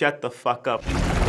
Shut the fuck up.